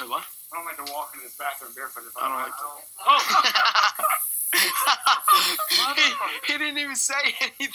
Wait, what? I don't like to walk in this bathroom barefoot. If I don't like to. Oh, he, he didn't even say anything.